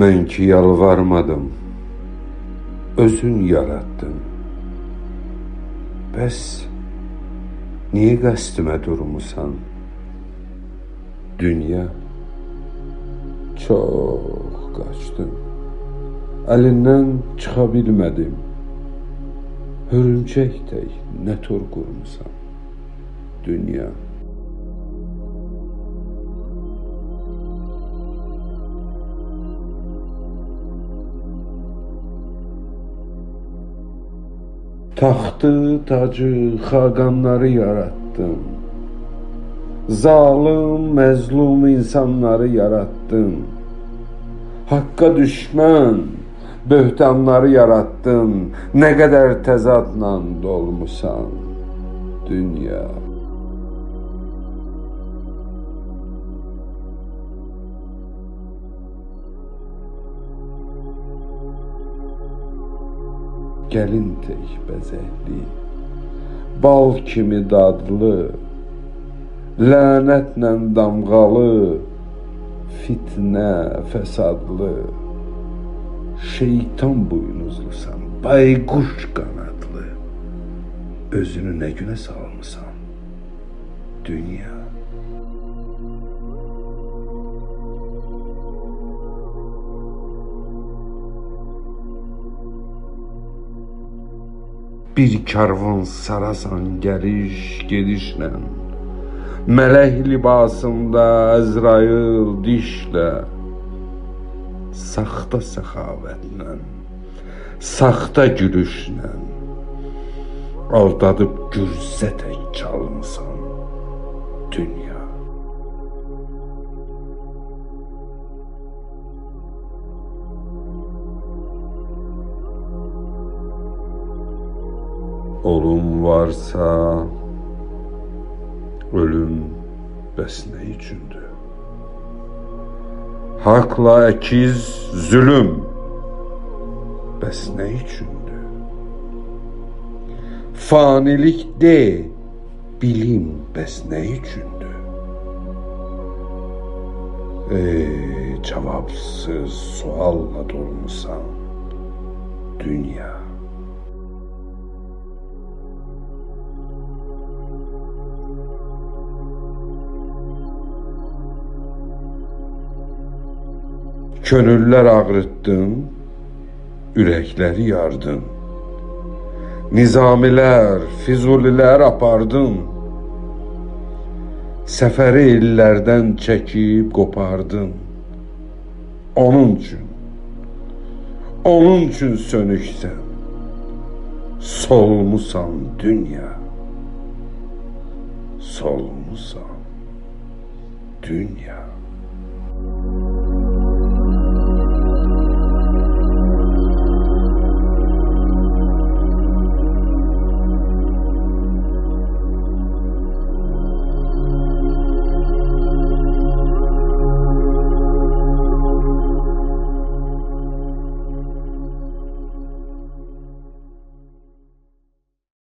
Mən ki yalvarmadım. Özün yarattın. Bəs niyə qəstimə durmusan? Dünya çox qaçdım. Əlindən çıxa bilmədim. Hörümçək tək nə tor qurmusan? Dünya Taxtı, tacı, xaqanları yaratdın. Zalım, məzlum insanları yaratdın. Haqqa düşmən, böhtanları yaratdın. Nə qədər təzadla dolmusan dünya. Gəlin tək bəzəkli, bal kimi dadlı, lənətlə damğalı, fitnə, fəsadlı, şeytan buynuzlusan, bayquş qanadlı, özünü nə günə salmısan? Dünya Bir karvan sarasan gəliş gedişlə. Mələk libasında Əzrail dişlə. Saxta səxavətlə Saxta gülüşlə. Aldadıb gürzə tək çalmısan dünya Olum varsa ölüm bəs nə üçündür? Haqla əkiz zülüm bəs nə üçündür? Fanilik de, bilim bəs nə üçündür? Ey, cavabsız sualla dolmusan dünya. Könüllər ağrıtdın, ürəkləri yardın. Nizamilər, Füzulilər apardın. Səfəri illərdən çəkib qopardın. Onun üçün, onun üçün sönüksən. Solmusan dünya. Solmusan dünya.